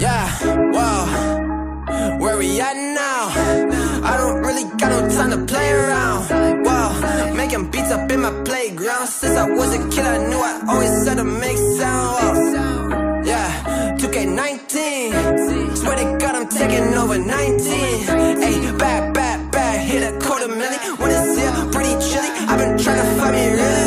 Yeah, whoa, where we at now? I don't really got no time to play around. Whoa, making beats up in my playground. Since I was a kid, I knew I always had to make trying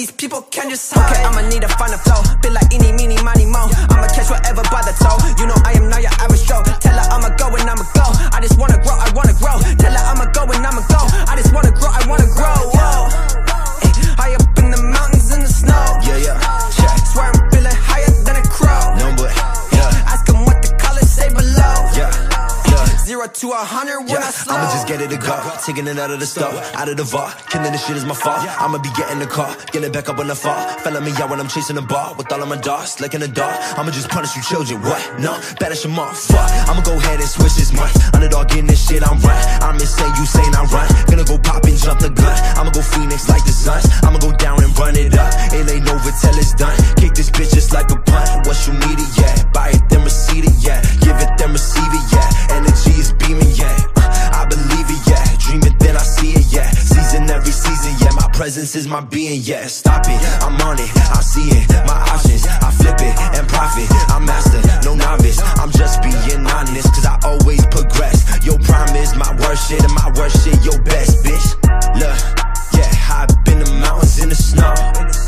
these people can just. Okay, I'ma need to find a flow. Feel like eeny, meeny, miny, mo. I'ma catch whatever by the toe. You know I am to a hundred when I Yeah, slow. I'ma just get it to go. Taking it out of the store, out of the vault. Killing this shit is my fault. I'ma be getting the car, get it back up when I fall. Felling me out when I'm chasing the ball with all of my dogs, like in the dark. I'ma just punish you children. What? No, banish them off. Fuck. I'ma go ahead and switch this month. Underdog in this shit, I'm right. I'm insane, you saying I'm right. Gonna go pop and jump the gun. I'ma go Phoenix like the Suns. I'ma go down and run it up. It ain't over till it's done. Kick this bitch just like a punt. What you need presence is my being, yeah, stop it. I'm on it, I see it, my options I flip it and profit, I'm master, no novice I'm just being honest, cause I always progress. Your prime is my worst shit and my worst shit your best, bitch. Look, yeah, I've been the mountains in the snow.